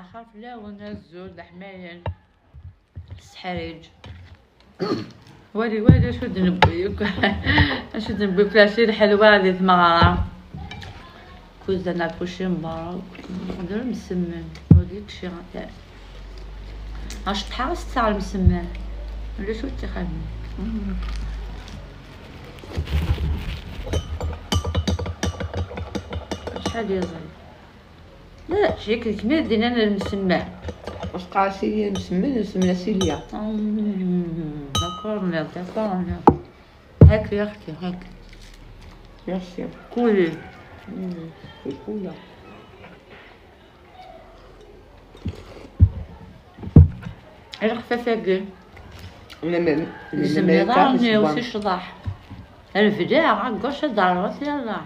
أخاف لا ونزول الحمايل السحريج وادي وادي نبي شو نبي فلاشي الحلوة هذه ثمارة كوزا ناكوشي مبارك ندير مسمن. وديك شي غتاع اش تحرس تاع المسمن ولا شو تخدم شحال يزيد لا شيك كنا دينا المسمن واش قال سيليا. مسمن مسمنة سيليا داكور داكور هاك يا أختي هاك. ميرسي كولي. كولا غير خفافة أنا ما لازم يضعني وسي شضاح الفداع عقوش ضربت يلا